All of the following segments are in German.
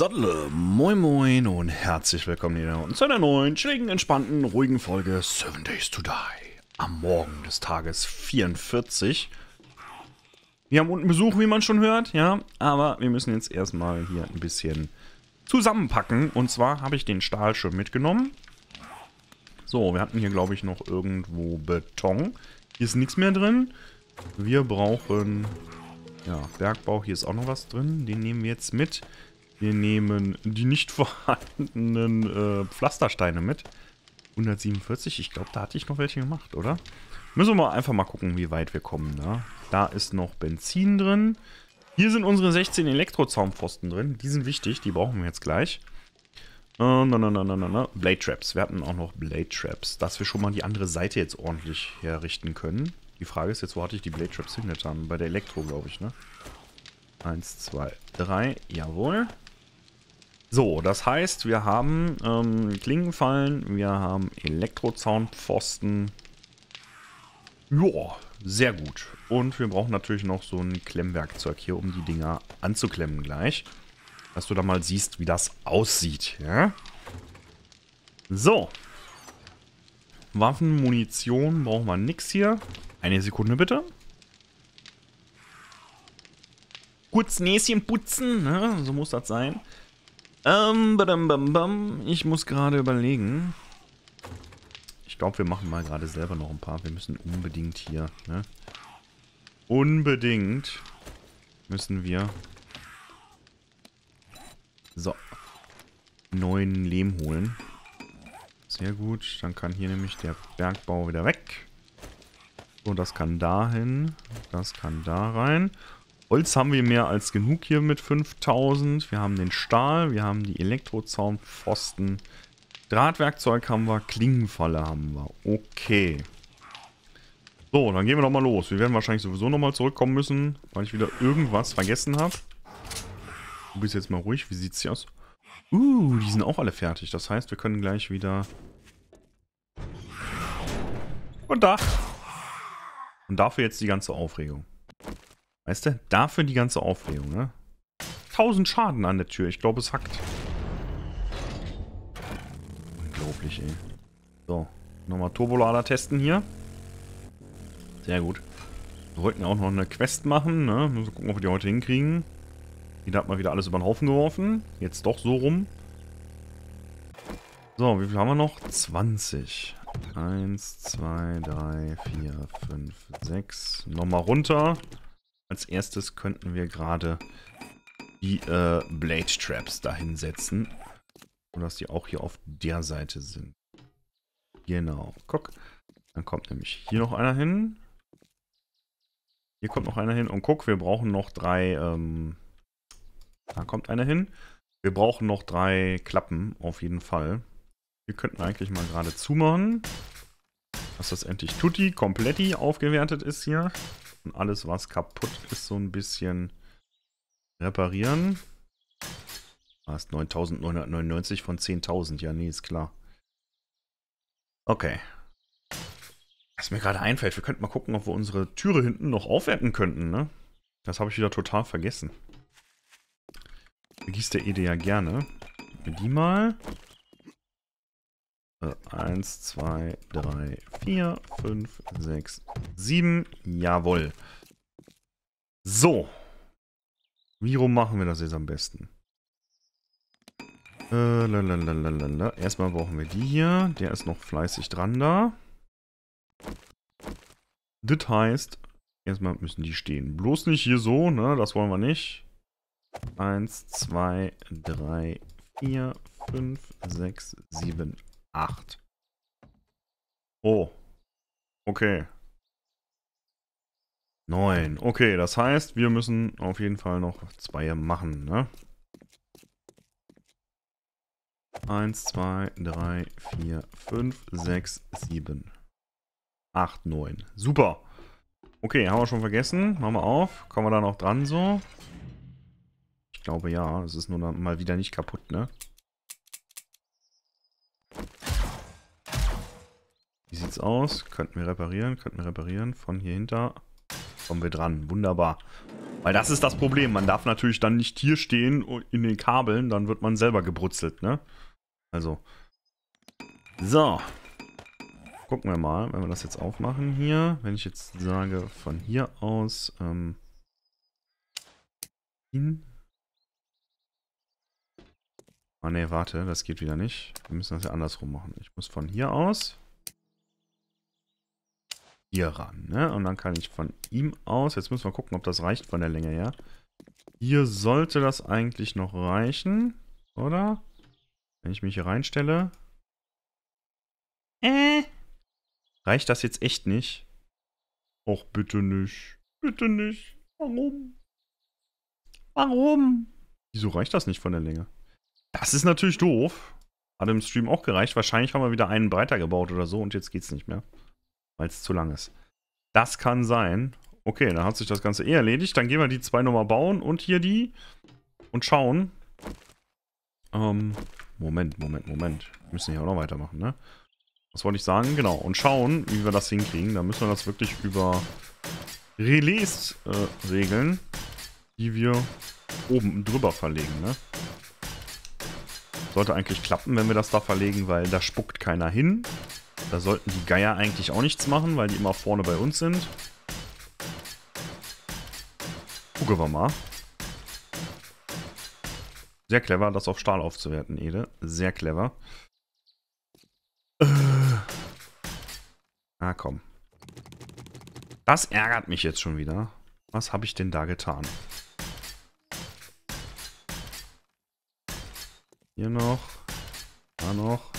Sattel, moin moin und herzlich willkommen hier zu einer neuen, chilligen, entspannten, ruhigen Folge 7 Days to Die. Am Morgen des Tages 44. Wir haben unten Besuch, wie man schon hört, ja, aber wir müssen jetzt erstmal hier ein bisschen zusammenpacken. Und zwar habe ich den Stahl schon mitgenommen. So, wir hatten hier, glaube ich, noch irgendwo Beton. Hier ist nichts mehr drin. Wir brauchen ja, Bergbau, hier ist auch noch was drin. Den nehmen wir jetzt mit. Wir nehmen die nicht vorhandenen äh, Pflastersteine mit. 147, ich glaube, da hatte ich noch welche gemacht, oder? Müssen wir einfach mal gucken, wie weit wir kommen. Ne? Da ist noch Benzin drin. Hier sind unsere 16 Elektrozaunpfosten drin. Die sind wichtig, die brauchen wir jetzt gleich. Uh, na, na, na, na, na. Blade Traps. Wir hatten auch noch Blade Traps, dass wir schon mal die andere Seite jetzt ordentlich herrichten können. Die Frage ist jetzt, wo hatte ich die Blade Traps hingetan? Bei der Elektro, glaube ich, ne? Eins, zwei, drei. Jawohl. So, das heißt, wir haben ähm, Klingenfallen, wir haben Elektrozaunpfosten. Joa, sehr gut. Und wir brauchen natürlich noch so ein Klemmwerkzeug hier, um die Dinger anzuklemmen gleich. Dass du da mal siehst, wie das aussieht, ja? So. Waffen, Munition brauchen wir nix hier. Eine Sekunde bitte. Kurz Näschen putzen, ne? so muss das sein. Ähm, badam, bam, bam. Ich muss gerade überlegen. Ich glaube, wir machen mal gerade selber noch ein paar. Wir müssen unbedingt hier, ne? Unbedingt müssen wir... So. Neuen Lehm holen. Sehr gut. Dann kann hier nämlich der Bergbau wieder weg. So, das kann dahin. Das kann da rein. Holz haben wir mehr als genug hier mit 5000. Wir haben den Stahl, wir haben die Elektrozaunpfosten. Drahtwerkzeug haben wir, Klingenfalle haben wir. Okay. So, dann gehen wir doch mal los. Wir werden wahrscheinlich sowieso nochmal zurückkommen müssen, weil ich wieder irgendwas vergessen habe. Du bist jetzt mal ruhig. Wie sieht es hier aus? Uh, die sind auch alle fertig. Das heißt, wir können gleich wieder... Und da. Und dafür jetzt die ganze Aufregung. Weißt du, dafür die ganze Aufregung, ne? 1000 Schaden an der Tür. Ich glaube, es hackt. Unglaublich, ey. So, nochmal Turbolader testen hier. Sehr gut. Wir wollten auch noch eine Quest machen, ne? Müssen gucken, ob wir die heute hinkriegen. Wieder hat mal wieder alles über den Haufen geworfen. Jetzt doch so rum. So, wie viel haben wir noch? 20. 1, 2, 3, 4, 5, 6. Nochmal runter. Als erstes könnten wir gerade die äh, Blade Traps dahin setzen. Sodass die auch hier auf der Seite sind. Genau. Guck. Dann kommt nämlich hier noch einer hin. Hier kommt noch einer hin. Und guck, wir brauchen noch drei... Ähm, da kommt einer hin. Wir brauchen noch drei Klappen, auf jeden Fall. Wir könnten eigentlich mal gerade zumachen. Dass das endlich tutti, kompletti aufgewertet ist hier. Und alles, was kaputt ist, so ein bisschen reparieren. Ah, ist 9999 von 10.000. Ja, nee, ist klar. Okay. Was mir gerade einfällt, wir könnten mal gucken, ob wir unsere Türe hinten noch aufwerten könnten, ne? Das habe ich wieder total vergessen. Vergisst der Ede ja gerne. Die mal. 1, 2, 3, 4, 5, 6, 7. Jawohl. So. Wie rum machen wir das jetzt am besten? Äh. Erstmal brauchen wir die hier. Der ist noch fleißig dran da. Das heißt, erstmal müssen die stehen. Bloß nicht hier so, ne? Das wollen wir nicht. 1, 2, 3, 4, 5, 6, 7, 8. Oh. Okay. 9. Okay, das heißt, wir müssen auf jeden Fall noch zwei machen, ne? 1, 2, 3, 4, 5, 6, 7, 8, 9. Super. Okay, haben wir schon vergessen. Machen wir auf. Kommen wir da noch dran so? Ich glaube ja. Es ist nur mal wieder nicht kaputt, ne? Wie sieht's aus? Könnten wir reparieren, könnten wir reparieren. Von hier hinter. Kommen wir dran. Wunderbar. Weil das ist das Problem. Man darf natürlich dann nicht hier stehen in den Kabeln. Dann wird man selber gebrutzelt, ne? Also. So. Gucken wir mal, wenn wir das jetzt aufmachen hier. Wenn ich jetzt sage, von hier aus, ähm, hin. Ah ne, warte, das geht wieder nicht. Wir müssen das ja andersrum machen. Ich muss von hier aus hier ran, ne? Und dann kann ich von ihm aus, jetzt müssen wir gucken, ob das reicht von der Länge her. Hier sollte das eigentlich noch reichen, oder? Wenn ich mich hier reinstelle. Äh. Reicht das jetzt echt nicht? Och, bitte nicht. Bitte nicht. Warum? Warum? Wieso reicht das nicht von der Länge? Das ist natürlich doof. Hat im Stream auch gereicht. Wahrscheinlich haben wir wieder einen breiter gebaut oder so und jetzt geht's nicht mehr weil es zu lang ist. Das kann sein. Okay, dann hat sich das Ganze eh erledigt. Dann gehen wir die zwei nochmal bauen und hier die und schauen. Ähm, Moment, Moment, Moment. Wir müssen hier auch noch weitermachen, ne? Was wollte ich sagen? Genau. Und schauen, wie wir das hinkriegen. Da müssen wir das wirklich über Relais äh, regeln, die wir oben drüber verlegen, ne? Sollte eigentlich klappen, wenn wir das da verlegen, weil da spuckt keiner hin. Da sollten die Geier eigentlich auch nichts machen, weil die immer vorne bei uns sind. Gucken wir mal. Sehr clever, das auf Stahl aufzuwerten, Ede. Sehr clever. Äh. Ah, komm. Das ärgert mich jetzt schon wieder. Was habe ich denn da getan? Hier noch. Da noch.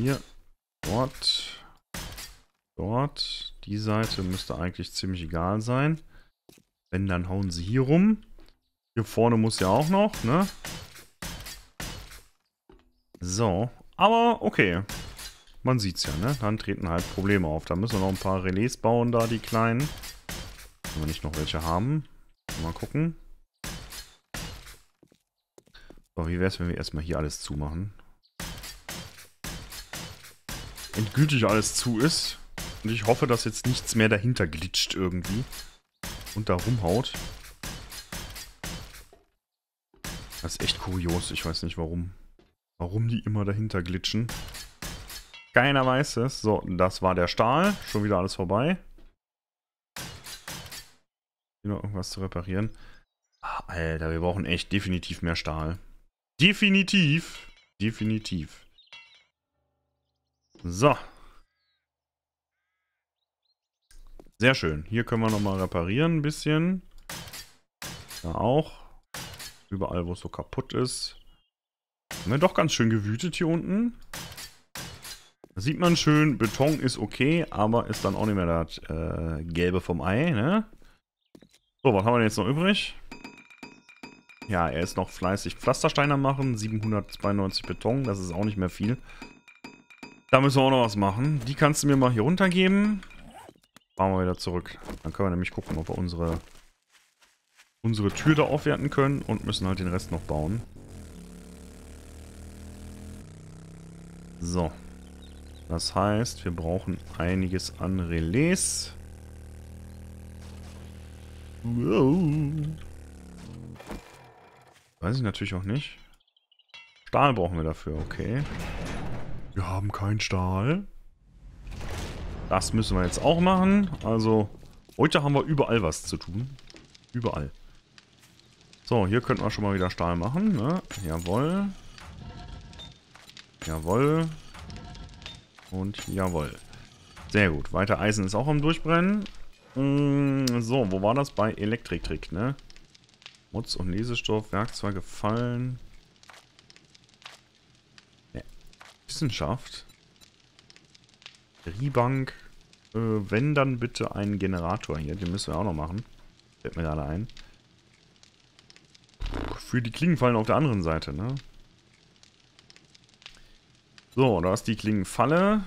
Hier, dort, dort. Die Seite müsste eigentlich ziemlich egal sein. Wenn, dann hauen sie hier rum. Hier vorne muss ja auch noch, ne? So, aber okay. Man sieht's ja, ne? Dann treten halt Probleme auf. Da müssen wir noch ein paar Relais bauen, da die kleinen. Wenn wir nicht noch welche haben. Mal gucken. So, wie wäre es, wenn wir erstmal hier alles zumachen? Endgültig alles zu ist. Und ich hoffe, dass jetzt nichts mehr dahinter glitscht irgendwie. Und da rumhaut. Das ist echt kurios. Ich weiß nicht warum. Warum die immer dahinter glitschen. Keiner weiß es. So, das war der Stahl. Schon wieder alles vorbei. Hier noch irgendwas zu reparieren. Ach, Alter, wir brauchen echt definitiv mehr Stahl. Definitiv. Definitiv. So. Sehr schön. Hier können wir nochmal reparieren ein bisschen. Da auch. Überall, wo es so kaputt ist. Haben wir doch ganz schön gewütet hier unten. Da sieht man schön, Beton ist okay, aber ist dann auch nicht mehr das äh, Gelbe vom Ei, ne? So, was haben wir denn jetzt noch übrig? Ja, er ist noch fleißig Pflastersteine machen. 792 Beton, das ist auch nicht mehr viel. Da müssen wir auch noch was machen. Die kannst du mir mal hier runtergeben. Fahren wir wieder zurück. Dann können wir nämlich gucken, ob wir unsere, unsere Tür da aufwerten können und müssen halt den Rest noch bauen. So. Das heißt, wir brauchen einiges an Relais. Wow. Weiß ich natürlich auch nicht. Stahl brauchen wir dafür, okay. Wir haben keinen Stahl. Das müssen wir jetzt auch machen. Also, heute haben wir überall was zu tun. Überall. So, hier könnten wir schon mal wieder Stahl machen. Ne? Jawohl. Jawohl. Und jawohl. Sehr gut. Weiter Eisen ist auch am Durchbrennen. Mm, so, wo war das? Bei Elektriktrick, ne? Mutz und Lesestoff, Werkzeuge fallen. Wissenschaft. Riebank. Äh, wenn, dann bitte einen Generator hier. Den müssen wir auch noch machen. Fällt mir gerade ein. Für die Klingenfallen auf der anderen Seite, ne? So, da ist die Klingenfalle.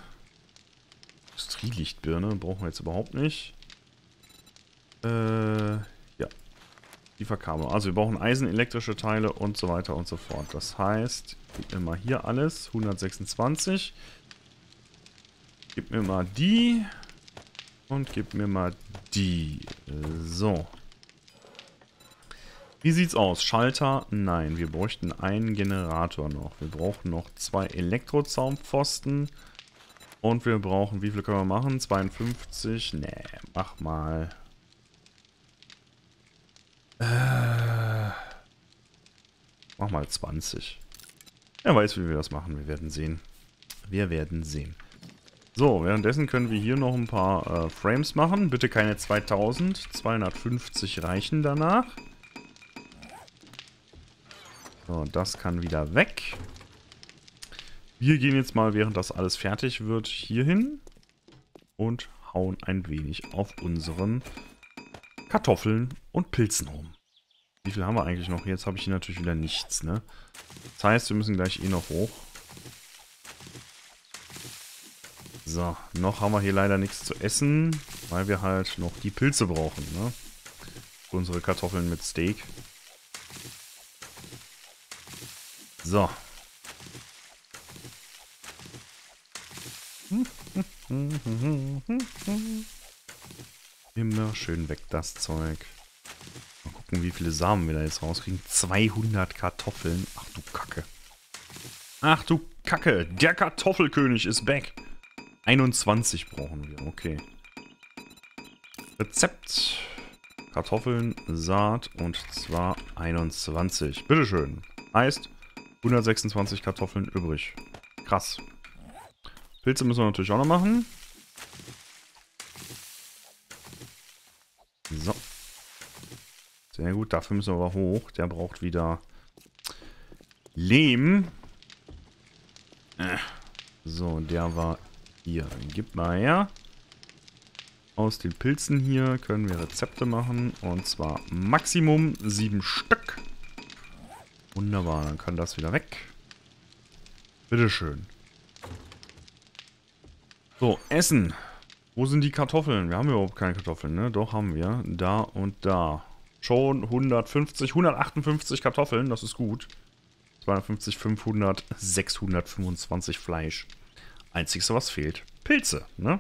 Industrielichtbirne brauchen wir jetzt überhaupt nicht. Äh. Die Verkabelung. Also wir brauchen Eisen, elektrische Teile und so weiter und so fort. Das heißt, Gib mir mal hier alles. 126. Gib mir mal die. Und gib mir mal die. So. Wie sieht's aus? Schalter? Nein, wir bräuchten einen Generator noch. Wir brauchen noch zwei Elektrozaunpfosten. Und wir brauchen, wie viel können wir machen? 52? Nee, mach mal. Äh, mach mal 20. Er weiß, wie wir das machen. Wir werden sehen. Wir werden sehen. So, währenddessen können wir hier noch ein paar äh, Frames machen. Bitte keine 2000. 250 reichen danach. So, das kann wieder weg. Wir gehen jetzt mal, während das alles fertig wird, hier hin und hauen ein wenig auf unseren Kartoffeln und Pilzen rum. Wie viel haben wir eigentlich noch? Jetzt habe ich hier natürlich wieder nichts, ne? Das heißt, wir müssen gleich eh noch hoch. So, noch haben wir hier leider nichts zu essen, weil wir halt noch die Pilze brauchen, ne? Unsere Kartoffeln mit Steak. So, Immer schön weg das Zeug. Mal gucken, wie viele Samen wir da jetzt rauskriegen. 200 Kartoffeln. Ach du Kacke. Ach du Kacke. Der Kartoffelkönig ist back. 21 brauchen wir. Okay. Rezept. Kartoffeln, Saat und zwar 21. Bitteschön. Heißt 126 Kartoffeln übrig. Krass. Pilze müssen wir natürlich auch noch machen. So. Sehr gut, dafür müssen wir aber hoch. Der braucht wieder Lehm. Äh. So, der war hier. Gib mal her. Aus den Pilzen hier können wir Rezepte machen. Und zwar Maximum sieben Stück. Wunderbar, dann kann das wieder weg. Bitteschön. So, Essen. Wo sind die Kartoffeln? Wir haben überhaupt keine Kartoffeln, ne? Doch, haben wir. Da und da. Schon 150, 158 Kartoffeln, das ist gut. 250, 500, 625 Fleisch. Einzigste, was fehlt, Pilze, ne?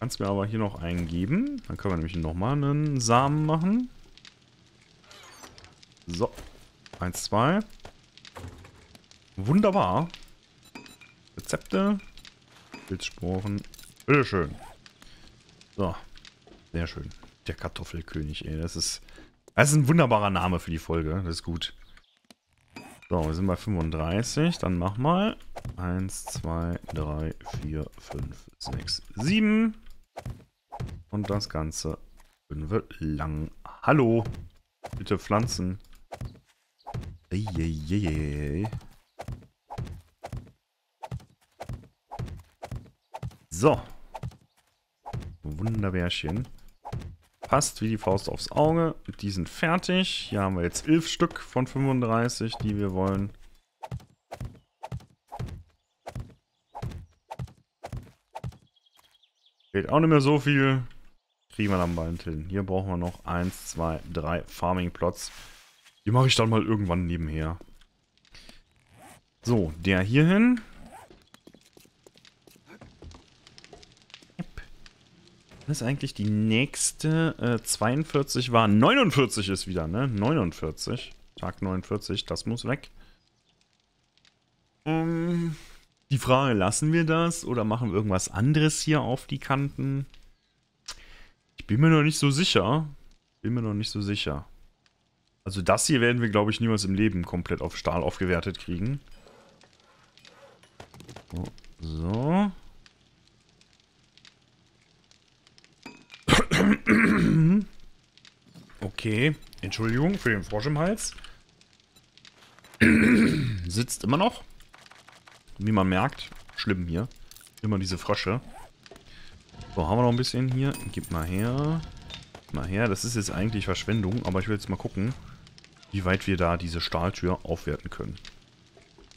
Kannst mir aber hier noch eingeben. Dann können wir nämlich nochmal einen Samen machen. So. Eins, zwei. Wunderbar. Rezepte. Pilzsporen. Bitteschön. So. Sehr schön. Der Kartoffelkönig, ey. Das ist, das ist ein wunderbarer Name für die Folge. Das ist gut. So, wir sind bei 35. Dann mach mal. 1, 2, 3, 4, 5, 6, 7. Und das Ganze wird lang. Hallo. Bitte pflanzen. Eieiei. So. Wunderbärchen. Passt wie die Faust aufs Auge. Die sind fertig. Hier haben wir jetzt 11 Stück von 35, die wir wollen. Fehlt auch nicht mehr so viel. Kriegen wir dann bald hin. Hier brauchen wir noch 1, 2, 3 Farming Plots. Die mache ich dann mal irgendwann nebenher. So, der hier hin. Ist eigentlich die nächste? Äh, 42 war 49 ist wieder, ne? 49. Tag 49, das muss weg. Ähm, die Frage, lassen wir das oder machen wir irgendwas anderes hier auf die Kanten? Ich bin mir noch nicht so sicher. Bin mir noch nicht so sicher. Also das hier werden wir, glaube ich, niemals im Leben komplett auf Stahl aufgewertet kriegen. So. Okay, Entschuldigung für den Frosch im Hals. Sitzt immer noch. Wie man merkt, schlimm hier. Immer diese Frösche. So, haben wir noch ein bisschen hier. Gib mal her. Gib mal her. Das ist jetzt eigentlich Verschwendung, aber ich will jetzt mal gucken, wie weit wir da diese Stahltür aufwerten können.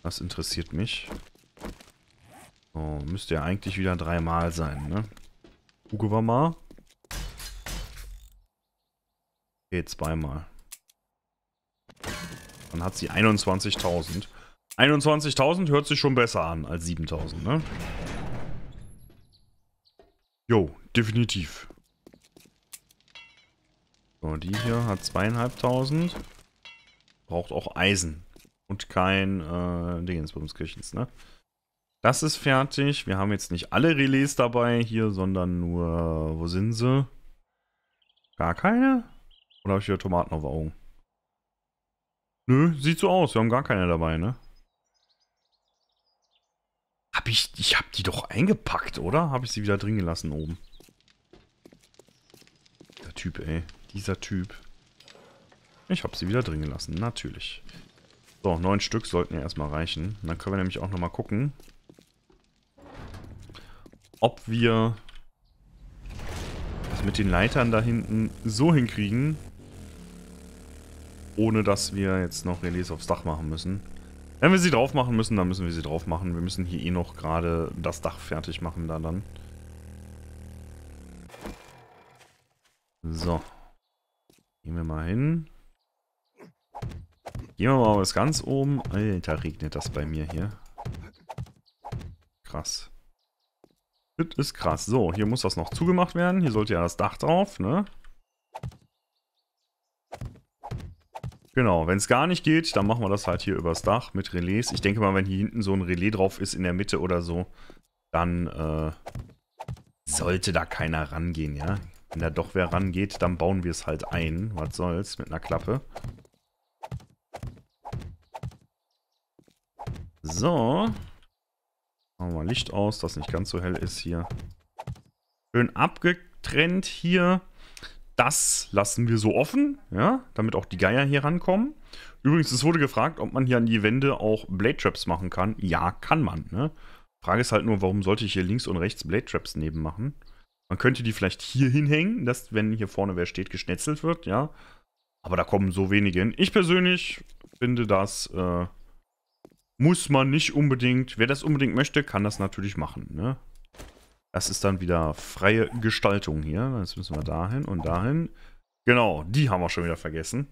Das interessiert mich. So, müsste ja eigentlich wieder dreimal sein, ne? Gucken wir mal. Okay, zweimal. Dann hat sie 21.000. 21.000 hört sich schon besser an als 7.000, ne? Jo, definitiv. So, die hier hat zweieinhalbtausend. Braucht auch Eisen. Und kein äh, Dingensbumskirchens, ne? Das ist fertig. Wir haben jetzt nicht alle Relais dabei hier, sondern nur... Wo sind sie? Gar keine? Oder habe ich hier Tomaten auf Augen? Nö, sieht so aus. Wir haben gar keine dabei, ne? Hab ich... Ich hab die doch eingepackt, oder? Habe ich sie wieder drin gelassen oben? Der Typ, ey. Dieser Typ. Ich habe sie wieder drin gelassen, natürlich. So, neun Stück sollten ja erstmal reichen. Dann können wir nämlich auch nochmal gucken, ob wir das mit den Leitern da hinten so hinkriegen, ohne dass wir jetzt noch Relais aufs Dach machen müssen. Wenn wir sie drauf machen müssen, dann müssen wir sie drauf machen. Wir müssen hier eh noch gerade das Dach fertig machen da dann. So. Gehen wir mal hin. Gehen wir mal bis ganz oben. Alter, regnet das bei mir hier. Krass. Das ist krass. So, hier muss das noch zugemacht werden. Hier sollte ja das Dach drauf, ne? Genau, wenn es gar nicht geht, dann machen wir das halt hier übers Dach mit Relais. Ich denke mal, wenn hier hinten so ein Relais drauf ist in der Mitte oder so, dann äh, sollte da keiner rangehen, ja? Wenn da doch wer rangeht, dann bauen wir es halt ein. Was soll's, mit einer Klappe. So. Machen wir Licht aus, dass nicht ganz so hell ist hier. Schön abgetrennt hier. Das lassen wir so offen, ja, damit auch die Geier hier rankommen. Übrigens, es wurde gefragt, ob man hier an die Wände auch Blade Traps machen kann. Ja, kann man, ne? Frage ist halt nur, warum sollte ich hier links und rechts Blade Traps neben machen? Man könnte die vielleicht hier hinhängen, dass, wenn hier vorne wer steht, geschnetzelt wird, ja. Aber da kommen so wenige hin. Ich persönlich finde das äh, muss man nicht unbedingt. Wer das unbedingt möchte, kann das natürlich machen. Ne? Das ist dann wieder freie Gestaltung hier. Jetzt müssen wir dahin und dahin. Genau, die haben wir schon wieder vergessen.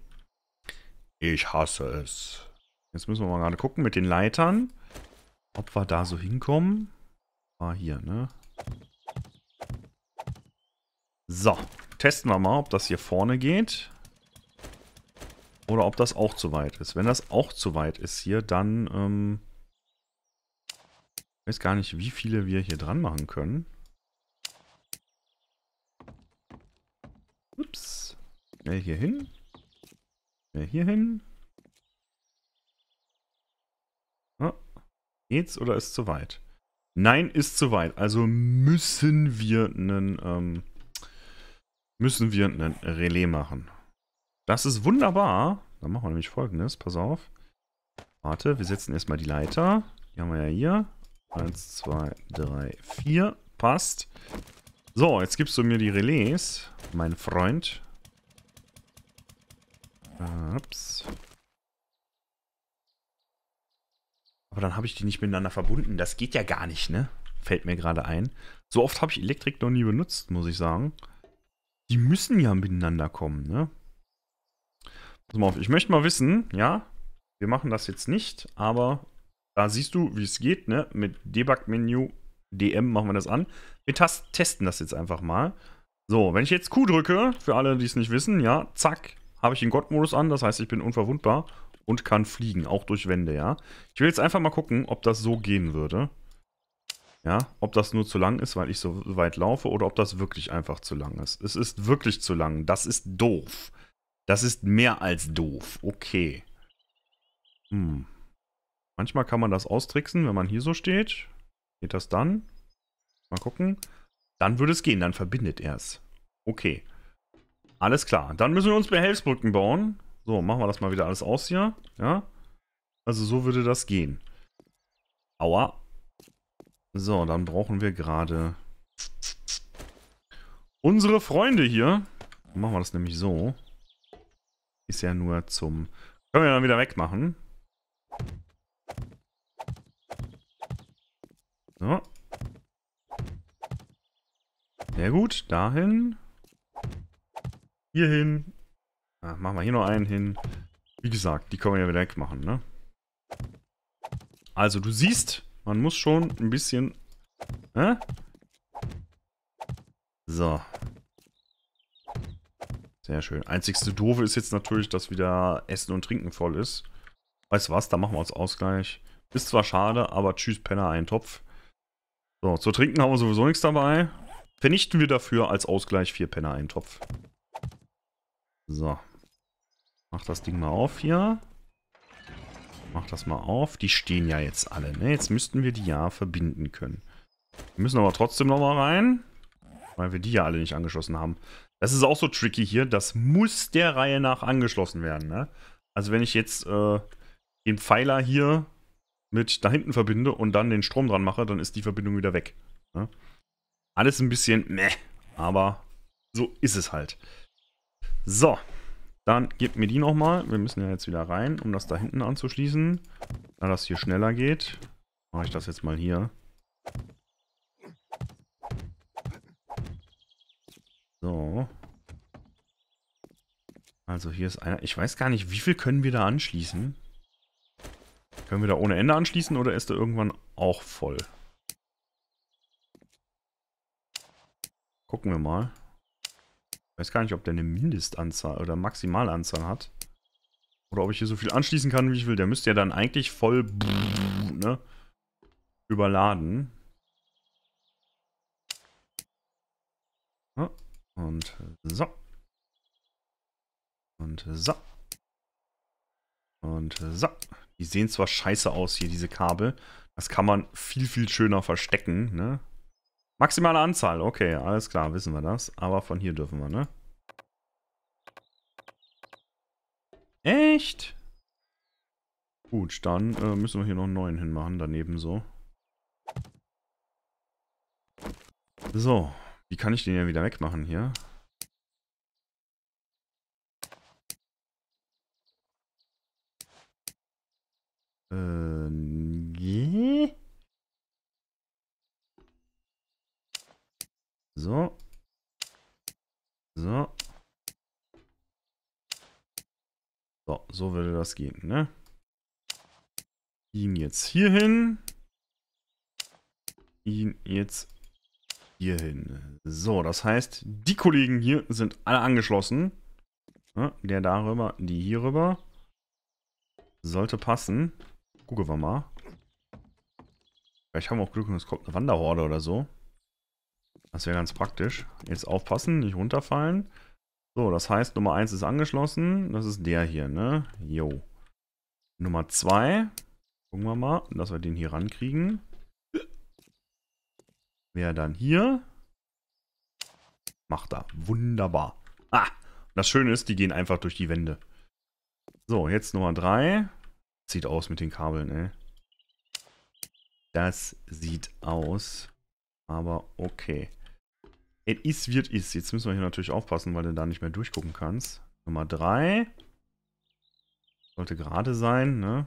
Ich hasse es. Jetzt müssen wir mal gerade gucken mit den Leitern. Ob wir da so hinkommen. War hier, ne? So, testen wir mal, ob das hier vorne geht. Oder ob das auch zu weit ist. Wenn das auch zu weit ist hier, dann... Ähm, ich weiß gar nicht, wie viele wir hier dran machen können. Ups. Schnell hier hin. Schnell hier hin. Oh. Geht's oder ist zu weit? Nein, ist zu weit. Also müssen wir einen, ähm, müssen wir einen Relais machen. Das ist wunderbar. Dann machen wir nämlich folgendes. Pass auf. Warte, wir setzen erstmal die Leiter. Die haben wir ja hier. Eins, zwei, drei, vier. Passt. So, jetzt gibst du mir die Relais, mein Freund. Ups. Aber dann habe ich die nicht miteinander verbunden. Das geht ja gar nicht, ne? Fällt mir gerade ein. So oft habe ich Elektrik noch nie benutzt, muss ich sagen. Die müssen ja miteinander kommen, ne? Pass mal auf, ich möchte mal wissen, ja, wir machen das jetzt nicht, aber da siehst du, wie es geht, ne? Mit Debug-Menü DM machen wir das an. Wir testen das jetzt einfach mal. So, wenn ich jetzt Q drücke, für alle, die es nicht wissen, ja, zack, habe ich den Gott-Modus an, das heißt, ich bin unverwundbar und kann fliegen, auch durch Wände, ja. Ich will jetzt einfach mal gucken, ob das so gehen würde. Ja, ob das nur zu lang ist, weil ich so weit laufe, oder ob das wirklich einfach zu lang ist. Es ist wirklich zu lang. Das ist doof. Das ist mehr als doof. Okay. Hm. Manchmal kann man das austricksen, wenn man hier so steht. Geht das dann? Mal gucken. Dann würde es gehen, dann verbindet er es. Okay. Alles klar. Dann müssen wir uns Behelfsbrücken bauen. So, machen wir das mal wieder alles aus hier. Ja. Also so würde das gehen. Aua. So, dann brauchen wir gerade unsere Freunde hier. Dann machen wir das nämlich so. Ist ja nur zum... Können wir dann wieder wegmachen. So. Sehr gut, dahin. Hier hin. Ah, machen wir hier noch einen hin. Wie gesagt, die können wir ja wieder wegmachen, ne? Also, du siehst, man muss schon ein bisschen... Äh? So. Sehr schön. Einzigste Doofe ist jetzt natürlich, dass wieder Essen und Trinken voll ist. Weißt du was, da machen wir uns Ausgleich. Ist zwar schade, aber tschüss Penner, ein Topf. So, zu trinken haben wir sowieso nichts dabei. Vernichten wir dafür als Ausgleich vier Penner, ein Topf. So. Mach das Ding mal auf hier. Mach das mal auf. Die stehen ja jetzt alle, ne? Jetzt müssten wir die ja verbinden können. Wir müssen aber trotzdem noch mal rein. Weil wir die ja alle nicht angeschlossen haben. Das ist auch so tricky hier. Das muss der Reihe nach angeschlossen werden, ne? Also wenn ich jetzt äh, den Pfeiler hier mit da hinten verbinde und dann den Strom dran mache, dann ist die Verbindung wieder weg. Ne? Alles ein bisschen meh, aber so ist es halt. So, dann gebt mir die nochmal. Wir müssen ja jetzt wieder rein, um das da hinten anzuschließen. Da das hier schneller geht, mache ich das jetzt mal hier. So. Also hier ist einer. Ich weiß gar nicht, wie viel können wir da anschließen? Können wir da ohne Ende anschließen oder ist der irgendwann auch voll? Gucken wir mal. Ich weiß gar nicht, ob der eine Mindestanzahl oder Maximalanzahl hat. Oder ob ich hier so viel anschließen kann, wie ich will. Der müsste ja dann eigentlich voll ne, überladen. Und so. Und so. Und so. Die sehen zwar scheiße aus hier, diese Kabel. Das kann man viel, viel schöner verstecken, ne? Maximale Anzahl, okay, alles klar, wissen wir das. Aber von hier dürfen wir, ne? Echt? Gut, dann äh, müssen wir hier noch einen neuen hinmachen, daneben so. So, wie kann ich den ja wieder wegmachen hier? Äh, nee. So. So. So, so würde das gehen, ne? Ihn jetzt hier hin. Ihn jetzt hier hin. So, das heißt, die Kollegen hier sind alle angeschlossen. Der darüber, die hier rüber. Sollte passen. Gucken wir mal. Vielleicht haben wir auch Glück und es kommt eine Wanderhorde oder so. Das wäre ganz praktisch. Jetzt aufpassen, nicht runterfallen. So, das heißt, Nummer 1 ist angeschlossen. Das ist der hier, ne? Jo. Nummer 2. Gucken wir mal, dass wir den hier rankriegen. Wer dann hier? Macht er. Wunderbar. Ah, das Schöne ist, die gehen einfach durch die Wände. So, jetzt Nummer 3. Sieht aus mit den Kabeln, ey. Das sieht aus. Aber okay. Es ist, wird ist. Jetzt müssen wir hier natürlich aufpassen, weil du da nicht mehr durchgucken kannst. Nummer 3. Sollte gerade sein, ne?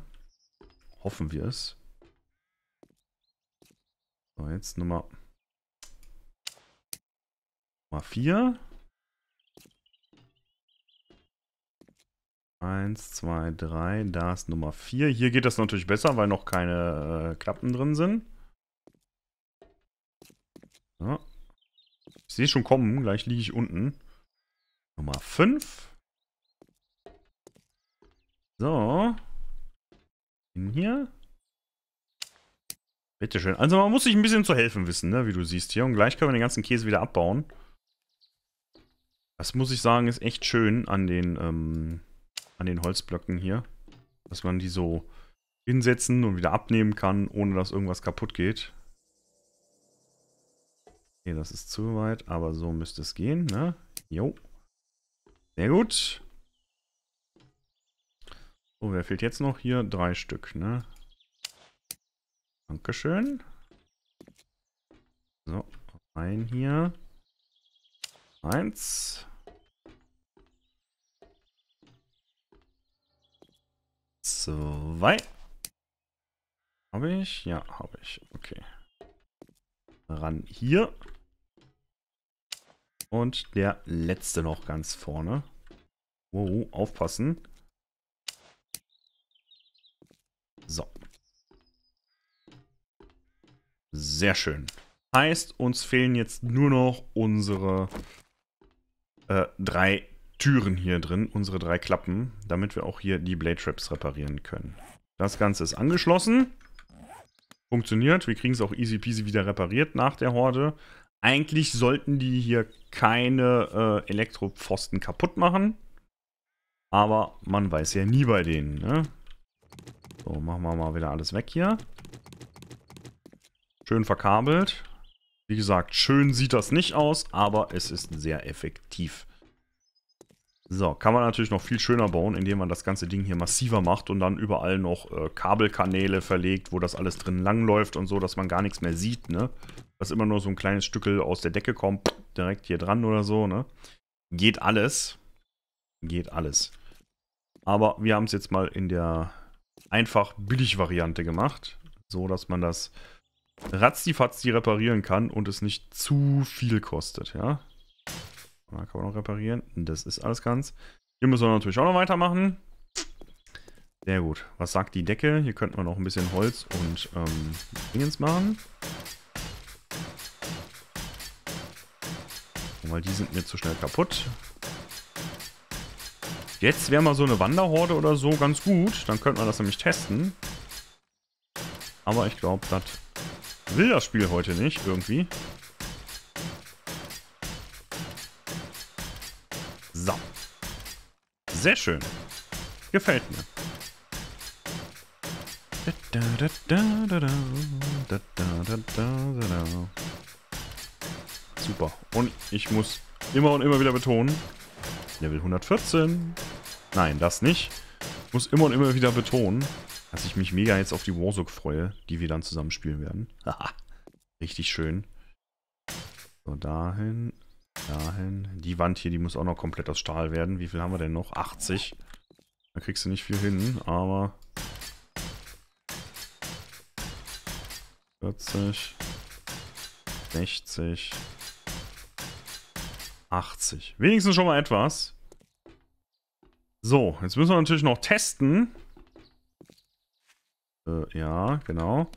Hoffen wir es. So, jetzt Nummer, Nummer 4. Eins, zwei, drei. Da ist Nummer vier. Hier geht das natürlich besser, weil noch keine äh, Klappen drin sind. So. Ich sehe schon kommen. Gleich liege ich unten. Nummer fünf. So. In hier. Bitteschön. Also man muss sich ein bisschen zu helfen wissen, ne? wie du siehst hier. Und gleich können wir den ganzen Käse wieder abbauen. Das muss ich sagen, ist echt schön an den... Ähm an den Holzblöcken hier. Dass man die so hinsetzen und wieder abnehmen kann, ohne dass irgendwas kaputt geht. Okay, das ist zu weit, aber so müsste es gehen, ne? Jo. Sehr gut. So, wer fehlt jetzt noch? Hier drei Stück, ne? Dankeschön. So, rein hier. Eins. Zwei. Habe ich? Ja, habe ich. Okay. Ran hier. Und der letzte noch ganz vorne. Wow, aufpassen. So. Sehr schön. Heißt, uns fehlen jetzt nur noch unsere äh, drei Türen hier drin, unsere drei Klappen, damit wir auch hier die Blade Traps reparieren können. Das Ganze ist angeschlossen. Funktioniert. Wir kriegen es auch easy peasy wieder repariert nach der Horde. Eigentlich sollten die hier keine äh, Elektropfosten kaputt machen. Aber man weiß ja nie bei denen, ne? So, machen wir mal wieder alles weg hier. Schön verkabelt. Wie gesagt, schön sieht das nicht aus, aber es ist sehr effektiv. So, kann man natürlich noch viel schöner bauen, indem man das ganze Ding hier massiver macht und dann überall noch äh, Kabelkanäle verlegt, wo das alles drin langläuft und so, dass man gar nichts mehr sieht, ne? Dass immer nur so ein kleines Stückel aus der Decke kommt, direkt hier dran oder so, ne? Geht alles. Geht alles. Aber wir haben es jetzt mal in der einfach billig Variante gemacht, so dass man das ratzifatzi reparieren kann und es nicht zu viel kostet, ja? Da kann man noch reparieren. Das ist alles ganz. Hier müssen wir natürlich auch noch weitermachen. Sehr gut. Was sagt die Decke? Hier könnten wir noch ein bisschen Holz und ähm, Dingens machen. Weil die sind mir zu schnell kaputt. Jetzt wäre mal so eine Wanderhorde oder so ganz gut. Dann könnte man das nämlich testen. Aber ich glaube, das will das Spiel heute nicht irgendwie. Sehr schön. Gefällt mir. Super. Und ich muss immer und immer wieder betonen, Level 114. Nein, das nicht. Ich muss immer und immer wieder betonen, dass ich mich mega jetzt auf die Warzone freue, die wir dann zusammen spielen werden. Haha. Richtig schön. So, dahin. Dahin. Die Wand hier, die muss auch noch komplett aus Stahl werden. Wie viel haben wir denn noch? 80. Da kriegst du nicht viel hin, aber... 40. 60. 80. Wenigstens schon mal etwas. So, jetzt müssen wir natürlich noch testen. Äh, ja, genau.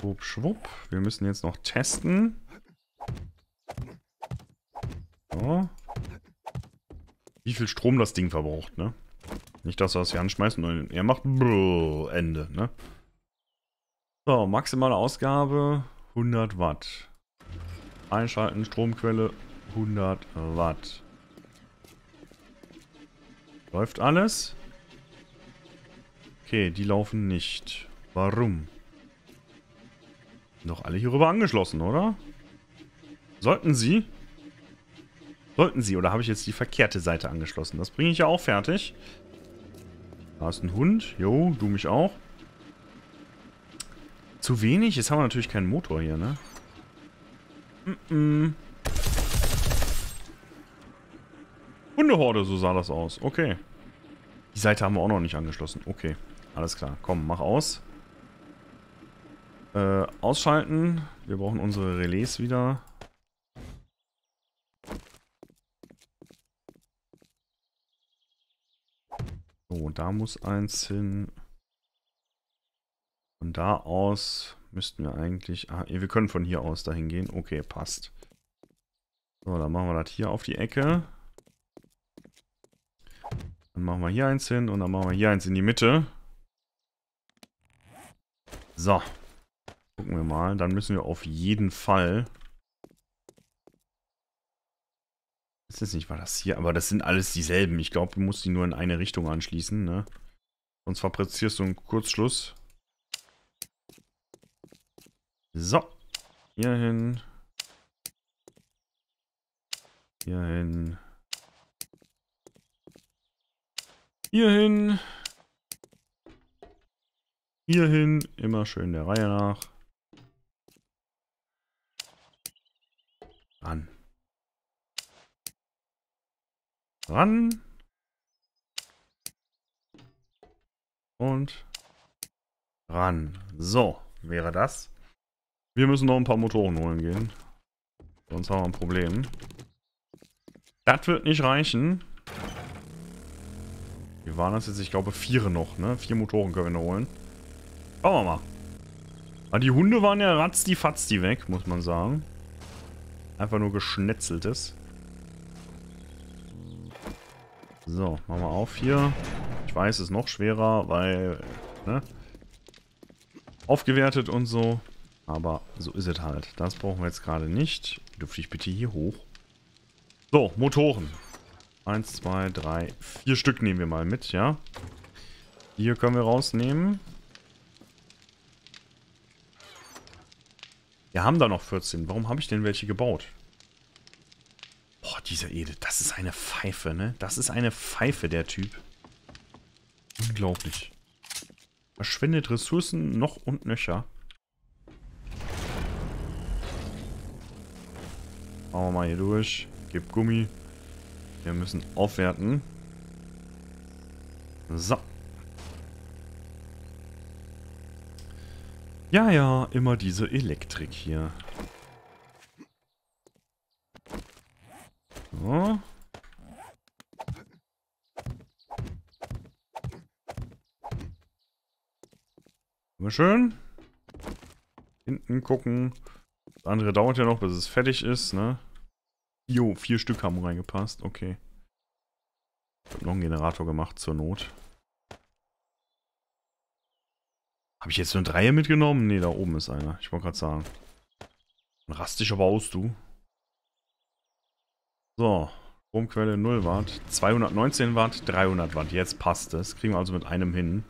Schwupp, schwupp. Wir müssen jetzt noch testen. So. Wie viel Strom das Ding verbraucht, ne? Nicht, dass wir das hier anschmeißen, sondern er macht Brrr, Ende, ne? So, maximale Ausgabe 100 Watt. Einschalten, Stromquelle 100 Watt. Läuft alles? Okay, die laufen nicht. Warum? Doch alle hierüber angeschlossen, oder? Sollten sie? Sollten sie, oder habe ich jetzt die verkehrte Seite angeschlossen? Das bringe ich ja auch fertig. Da ist ein Hund. Jo, du mich auch. Zu wenig? Jetzt haben wir natürlich keinen Motor hier, ne? Mm -mm. Hundehorde, so sah das aus. Okay. Die Seite haben wir auch noch nicht angeschlossen. Okay, alles klar. Komm, mach aus. Äh, ausschalten. Wir brauchen unsere Relais wieder. So, da muss eins hin. Von da aus müssten wir eigentlich... Ah, wir können von hier aus dahin gehen. Okay, passt. So, dann machen wir das hier auf die Ecke. Dann machen wir hier eins hin und dann machen wir hier eins in die Mitte. So. Gucken wir mal. Dann müssen wir auf jeden Fall... Ist das nicht, war das hier? Aber das sind alles dieselben. Ich glaube, du musst die nur in eine Richtung anschließen, ne? Sonst fabrizierst du einen Kurzschluss. So. Hier hin. Hier hin. Hier hin. Hier hin. Immer schön der Reihe nach. Ran. Ran. Und ran. So, wäre das. Wir müssen noch ein paar Motoren holen gehen. Sonst haben wir ein Problem. Das wird nicht reichen. Wie waren das jetzt? Ich glaube vier noch, ne? Vier Motoren können wir noch holen. Schauen wir mal. Aber die Hunde waren ja ratzdi-fatzdi weg, muss man sagen. Einfach nur geschnetzeltes. So, machen wir auf hier. Ich weiß, es ist noch schwerer, weil, ne? Aufgewertet und so. Aber so ist es halt. Das brauchen wir jetzt gerade nicht. Dürfte ich bitte hier hoch? So, Motoren. Eins, zwei, drei, vier Stück nehmen wir mal mit, ja? Hier können wir rausnehmen. Wir haben da noch 14. Warum habe ich denn welche gebaut? Dieser Ede, das ist eine Pfeife, ne? Das ist eine Pfeife, der Typ. Unglaublich. Verschwendet Ressourcen noch und nöcher. Machen wir mal hier durch. Gib Gummi. Wir müssen aufwerten. So. Ja, ja, immer diese Elektrik hier. So. Immer schön. Hinten gucken. Das andere dauert ja noch, bis es fertig ist, ne? Jo, vier Stück haben reingepasst. Okay. Ich habe noch einen Generator gemacht zur Not. Habe ich jetzt nur drei mitgenommen? Ne, da oben ist einer. Ich wollte gerade sagen. Dann rast dich aber aus, du. So. Stromquelle 0 Watt. 219 Watt, 300 Watt. Jetzt passt es. Kriegen wir also mit einem hin.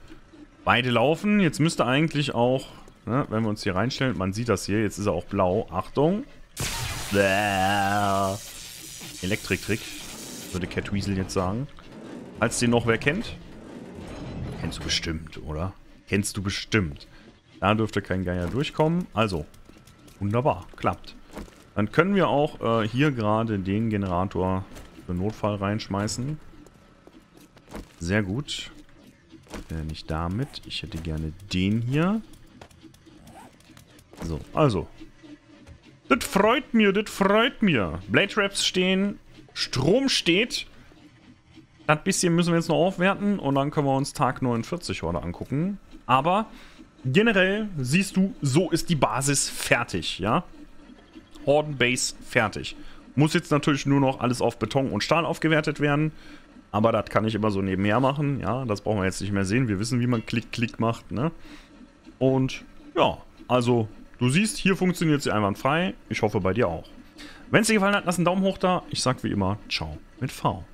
Beide laufen. Jetzt müsste eigentlich auch, ne, wenn wir uns hier reinstellen, man sieht das hier, jetzt ist er auch blau. Achtung. Elektrik-Trick, würde Cat Weasel jetzt sagen. Als den noch wer kennt? Kennst du bestimmt, oder? Kennst du bestimmt. Da dürfte kein Geier durchkommen. Also, wunderbar, klappt. Dann können wir auch äh, hier gerade den Generator für Notfall reinschmeißen. Sehr gut. Äh, nicht damit. Ich hätte gerne den hier. So, also, das freut mir, das freut mir. Blade Traps stehen, Strom steht. Das bisschen müssen wir jetzt noch aufwerten und dann können wir uns Tag 49 heute angucken. Aber generell siehst du, so ist die Basis fertig, ja? Horden Base fertig. Muss jetzt natürlich nur noch alles auf Beton und Stahl aufgewertet werden. Aber das kann ich immer so nebenher machen. Ja, das brauchen wir jetzt nicht mehr sehen. Wir wissen, wie man Klick-Klick macht, ne? Und ja, also Du siehst, hier funktioniert sie einwandfrei. Ich hoffe bei dir auch. Wenn es dir gefallen hat, lass einen Daumen hoch da. Ich sag wie immer, ciao mit V.